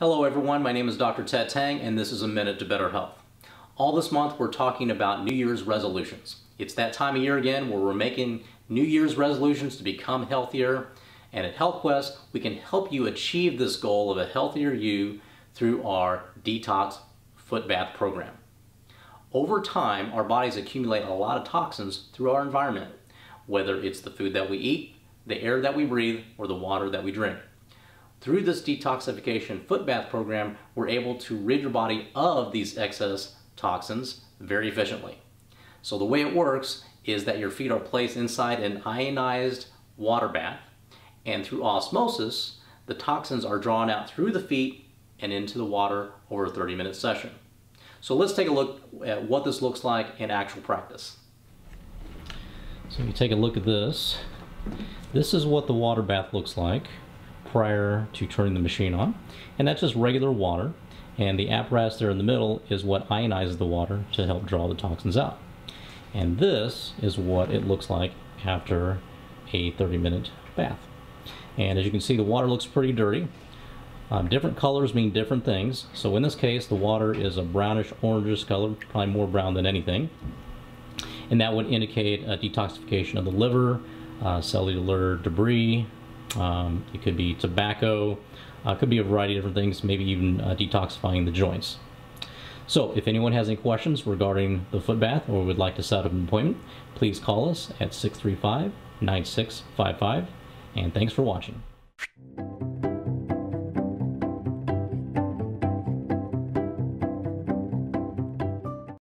Hello everyone, my name is Dr. Ted Tang and this is A Minute to Better Health. All this month we're talking about New Year's resolutions. It's that time of year again where we're making New Year's resolutions to become healthier and at HealthQuest we can help you achieve this goal of a healthier you through our Detox Foot Bath program. Over time our bodies accumulate a lot of toxins through our environment, whether it's the food that we eat, the air that we breathe, or the water that we drink. Through this detoxification foot bath program, we're able to rid your body of these excess toxins very efficiently. So the way it works is that your feet are placed inside an ionized water bath, and through osmosis, the toxins are drawn out through the feet and into the water over a 30 minute session. So let's take a look at what this looks like in actual practice. So if you take a look at this. This is what the water bath looks like prior to turning the machine on. And that's just regular water. And the apparatus there in the middle is what ionizes the water to help draw the toxins out. And this is what it looks like after a 30 minute bath. And as you can see, the water looks pretty dirty. Um, different colors mean different things. So in this case, the water is a brownish orangish color, probably more brown than anything. And that would indicate a detoxification of the liver, uh, cellular debris, um, it could be tobacco, uh, could be a variety of different things, maybe even uh, detoxifying the joints. So if anyone has any questions regarding the foot bath or would like to set up an appointment, please call us at 635 9655 and thanks for watching.